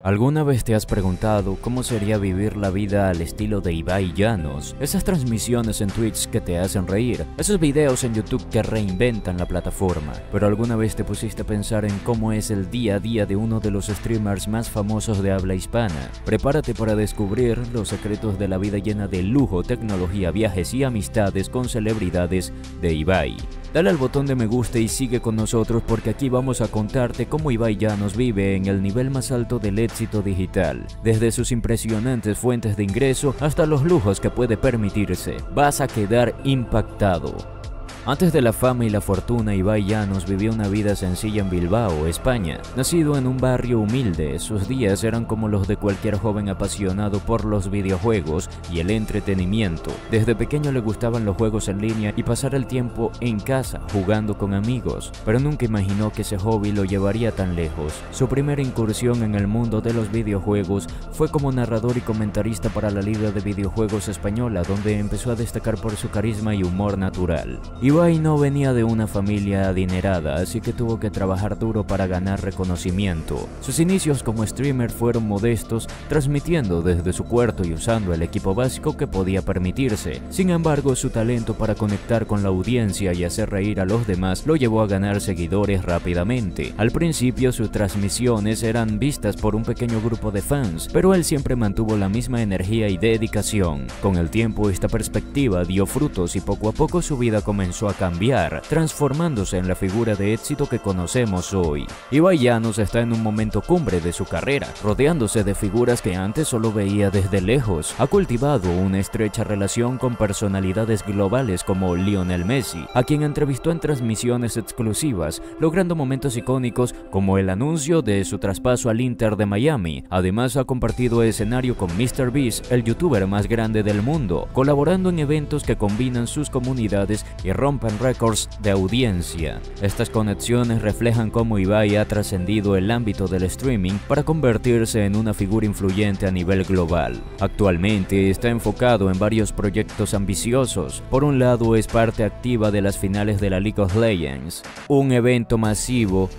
¿Alguna vez te has preguntado cómo sería vivir la vida al estilo de Ibai Llanos? Esas transmisiones en Twitch que te hacen reír, esos videos en YouTube que reinventan la plataforma. Pero ¿alguna vez te pusiste a pensar en cómo es el día a día de uno de los streamers más famosos de habla hispana? Prepárate para descubrir los secretos de la vida llena de lujo, tecnología, viajes y amistades con celebridades de Ibai. Dale al botón de me gusta y sigue con nosotros porque aquí vamos a contarte cómo Ibai Llanos vive en el nivel más alto del éxito digital, desde sus impresionantes fuentes de ingreso hasta los lujos que puede permitirse. Vas a quedar impactado. Antes de la fama y la fortuna, Ibai Llanos vivió una vida sencilla en Bilbao, España. Nacido en un barrio humilde, sus días eran como los de cualquier joven apasionado por los videojuegos y el entretenimiento. Desde pequeño le gustaban los juegos en línea y pasar el tiempo en casa, jugando con amigos, pero nunca imaginó que ese hobby lo llevaría tan lejos. Su primera incursión en el mundo de los videojuegos fue como narrador y comentarista para la Liga de Videojuegos Española, donde empezó a destacar por su carisma y humor natural. No venía de una familia adinerada, así que tuvo que trabajar duro para ganar reconocimiento. Sus inicios como streamer fueron modestos, transmitiendo desde su cuarto y usando el equipo básico que podía permitirse. Sin embargo, su talento para conectar con la audiencia y hacer reír a los demás lo llevó a ganar seguidores rápidamente. Al principio sus transmisiones eran vistas por un pequeño grupo de fans, pero él siempre mantuvo la misma energía y dedicación. Con el tiempo esta perspectiva dio frutos y poco a poco su vida comenzó a cambiar, transformándose en la figura de éxito que conocemos hoy. Ibai Llanos está en un momento cumbre de su carrera, rodeándose de figuras que antes solo veía desde lejos. Ha cultivado una estrecha relación con personalidades globales como Lionel Messi, a quien entrevistó en transmisiones exclusivas, logrando momentos icónicos como el anuncio de su traspaso al Inter de Miami. Además ha compartido escenario con MrBeast, el youtuber más grande del mundo, colaborando en eventos que combinan sus comunidades y rompen rompen récords de audiencia. Estas conexiones reflejan cómo Ibai ha trascendido el ámbito del streaming para convertirse en una figura influyente a nivel global. Actualmente está enfocado en varios proyectos ambiciosos. Por un lado es parte activa de las finales de la League of Legends, un evento masivo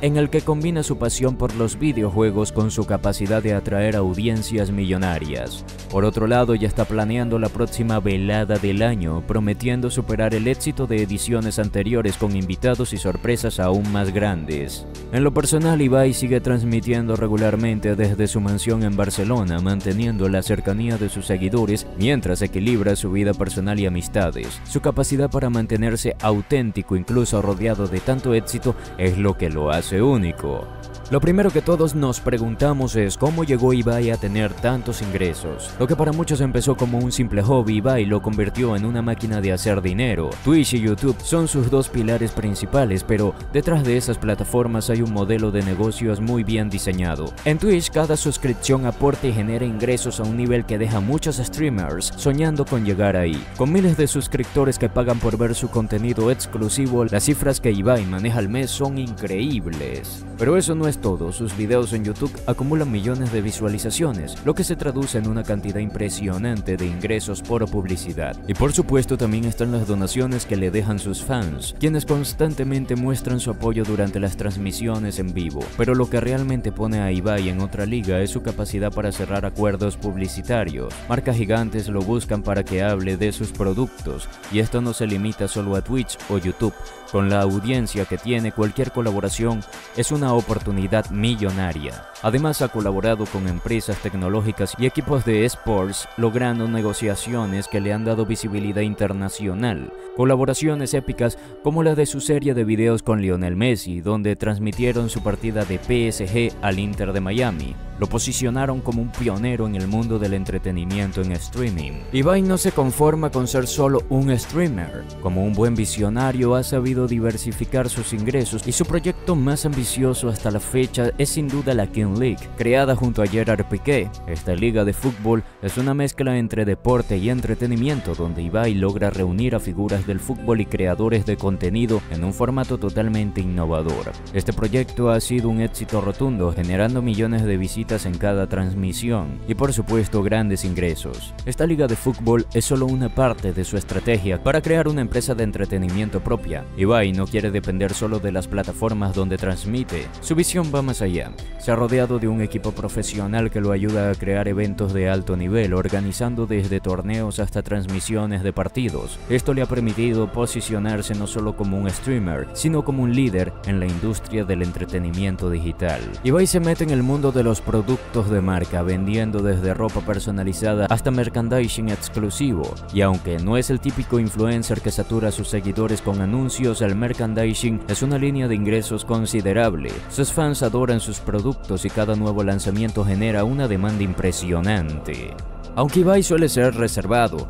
en el que combina su pasión por los videojuegos con su capacidad de atraer audiencias millonarias. Por otro lado, ya está planeando la próxima velada del año, prometiendo superar el éxito de ediciones anteriores con invitados y sorpresas aún más grandes. En lo personal, Ibai sigue transmitiendo regularmente desde su mansión en Barcelona, manteniendo la cercanía de sus seguidores mientras equilibra su vida personal y amistades. Su capacidad para mantenerse auténtico incluso rodeado de tanto éxito es lo que lo hace único. Lo primero que todos nos preguntamos es cómo llegó Ibai a tener tantos ingresos. Lo que para muchos empezó como un simple hobby, Ibai lo convirtió en una máquina de hacer dinero. Twitch y YouTube son sus dos pilares principales, pero detrás de esas plataformas hay un modelo de negocios muy bien diseñado. En Twitch cada suscripción aporta y genera ingresos a un nivel que deja a muchos streamers soñando con llegar ahí. Con miles de suscriptores que pagan por ver su contenido exclusivo, las cifras que Ibai maneja al mes son increíbles. Pero eso no es todo, sus videos en YouTube acumulan millones de visualizaciones, lo que se traduce en una cantidad impresionante de ingresos por publicidad. Y por supuesto también están las donaciones que le dejan sus fans, quienes constantemente muestran su apoyo durante las transmisiones en vivo. Pero lo que realmente pone a Ibai en otra liga es su capacidad para cerrar acuerdos publicitarios. Marcas gigantes lo buscan para que hable de sus productos, y esto no se limita solo a Twitch o YouTube. Con la audiencia que tiene cualquier colaboración es una oportunidad millonaria. Además ha colaborado con empresas tecnológicas y equipos de esports, logrando negociaciones que le han dado visibilidad internacional. Colaboraciones épicas como la de su serie de videos con Lionel Messi, donde transmitieron su partida de PSG al Inter de Miami lo posicionaron como un pionero en el mundo del entretenimiento en streaming. Ibai no se conforma con ser solo un streamer. Como un buen visionario ha sabido diversificar sus ingresos y su proyecto más ambicioso hasta la fecha es sin duda la King League, creada junto a Gerard Piqué. Esta liga de fútbol es una mezcla entre deporte y entretenimiento donde Ibai logra reunir a figuras del fútbol y creadores de contenido en un formato totalmente innovador. Este proyecto ha sido un éxito rotundo, generando millones de visitas en cada transmisión y por supuesto grandes ingresos. Esta liga de fútbol es solo una parte de su estrategia para crear una empresa de entretenimiento propia. Ibai no quiere depender solo de las plataformas donde transmite. Su visión va más allá. Se ha rodeado de un equipo profesional que lo ayuda a crear eventos de alto nivel, organizando desde torneos hasta transmisiones de partidos. Esto le ha permitido posicionarse no solo como un streamer, sino como un líder en la industria del entretenimiento digital. Ibai se mete en el mundo de los productos de marca, vendiendo desde ropa personalizada hasta merchandising exclusivo. Y aunque no es el típico influencer que satura a sus seguidores con anuncios, el merchandising es una línea de ingresos considerable. Sus fans adoran sus productos y cada nuevo lanzamiento genera una demanda impresionante. Aunque Ibai suele ser reservado,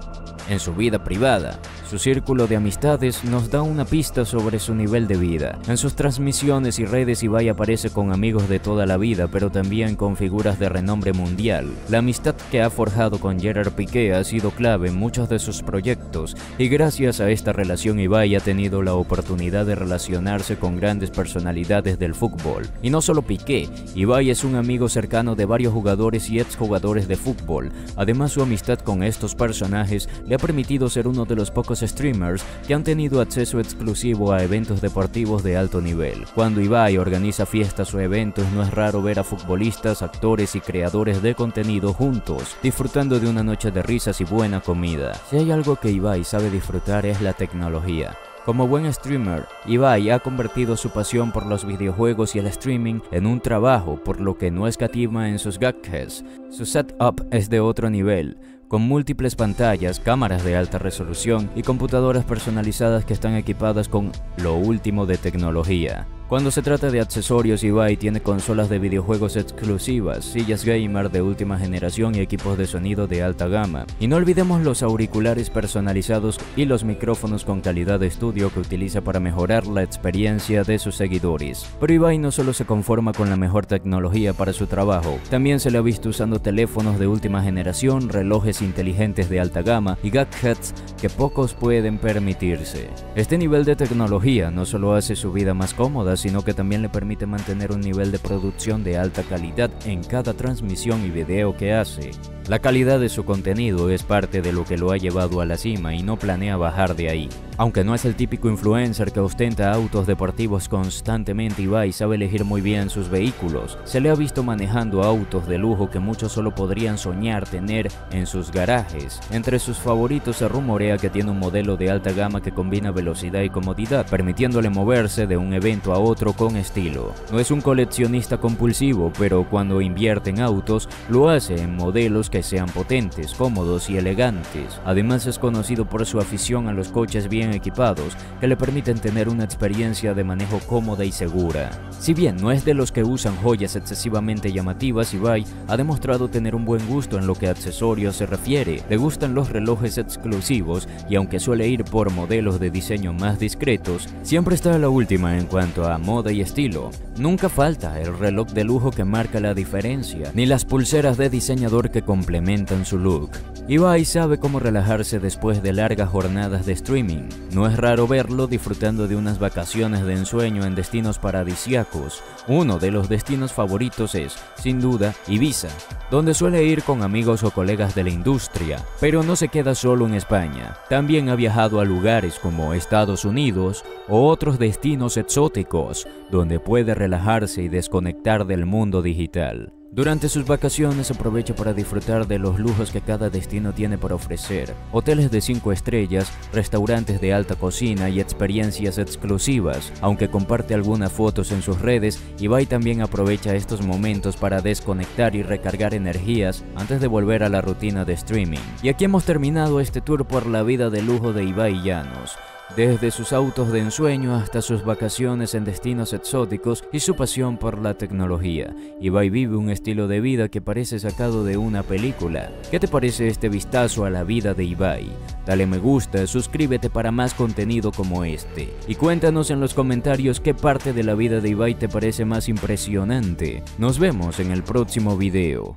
en su vida privada, su círculo de amistades nos da una pista sobre su nivel de vida. En sus transmisiones y redes Ibai aparece con amigos de toda la vida, pero también con figuras de renombre mundial. La amistad que ha forjado con Gerard Piqué ha sido clave en muchos de sus proyectos, y gracias a esta relación Ibai ha tenido la oportunidad de relacionarse con grandes personalidades del fútbol. Y no solo Piqué, Ibai es un amigo cercano de varios jugadores y exjugadores de fútbol. Además su amistad con estos personajes le permitido ser uno de los pocos streamers que han tenido acceso exclusivo a eventos deportivos de alto nivel. Cuando Ibai organiza fiestas o eventos, no es raro ver a futbolistas, actores y creadores de contenido juntos, disfrutando de una noche de risas y buena comida. Si hay algo que Ibai sabe disfrutar es la tecnología. Como buen streamer, Ibai ha convertido su pasión por los videojuegos y el streaming en un trabajo, por lo que no escatima en sus gadgets. Su setup es de otro nivel, con múltiples pantallas, cámaras de alta resolución y computadoras personalizadas que están equipadas con lo último de tecnología. Cuando se trata de accesorios, Ibai tiene consolas de videojuegos exclusivas, sillas gamer de última generación y equipos de sonido de alta gama. Y no olvidemos los auriculares personalizados y los micrófonos con calidad de estudio que utiliza para mejorar la experiencia de sus seguidores. Pero Ibai no solo se conforma con la mejor tecnología para su trabajo, también se le ha visto usando teléfonos de última generación, relojes inteligentes de alta gama y gadgets que pocos pueden permitirse. Este nivel de tecnología no solo hace su vida más cómoda, sino que también le permite mantener un nivel de producción de alta calidad en cada transmisión y video que hace. La calidad de su contenido es parte de lo que lo ha llevado a la cima y no planea bajar de ahí. Aunque no es el típico influencer que ostenta autos deportivos constantemente y va y sabe elegir muy bien sus vehículos, se le ha visto manejando autos de lujo que muchos solo podrían soñar tener en sus garajes. Entre sus favoritos se rumorea que tiene un modelo de alta gama que combina velocidad y comodidad, permitiéndole moverse de un evento a otro con estilo. No es un coleccionista compulsivo, pero cuando invierte en autos, lo hace en modelos que sean potentes, cómodos y elegantes. Además es conocido por su afición a los coches bien equipados que le permiten tener una experiencia de manejo cómoda y segura. Si bien no es de los que usan joyas excesivamente llamativas, Ibai ha demostrado tener un buen gusto en lo que accesorios se refiere. Le gustan los relojes exclusivos y aunque suele ir por modelos de diseño más discretos, siempre está a la última en cuanto a moda y estilo. Nunca falta el reloj de lujo que marca la diferencia, ni las pulseras de diseñador que complementan su look. Ibai sabe cómo relajarse después de largas jornadas de streaming. No es raro verlo disfrutando de unas vacaciones de ensueño en destinos paradisiacos. Uno de los destinos favoritos es, sin duda, Ibiza, donde suele ir con amigos o colegas de la industria. Pero no se queda solo en España. También ha viajado a lugares como Estados Unidos o otros destinos exóticos, donde puede relajarse y desconectar del mundo digital. Durante sus vacaciones aprovecha para disfrutar de los lujos que cada destino tiene para ofrecer. Hoteles de 5 estrellas, restaurantes de alta cocina y experiencias exclusivas. Aunque comparte algunas fotos en sus redes, Ibai también aprovecha estos momentos para desconectar y recargar energías antes de volver a la rutina de streaming. Y aquí hemos terminado este tour por la vida de lujo de Ibai Llanos desde sus autos de ensueño hasta sus vacaciones en destinos exóticos y su pasión por la tecnología. Ibai vive un estilo de vida que parece sacado de una película. ¿Qué te parece este vistazo a la vida de Ibai? Dale me gusta, suscríbete para más contenido como este. Y cuéntanos en los comentarios qué parte de la vida de Ibai te parece más impresionante. Nos vemos en el próximo video.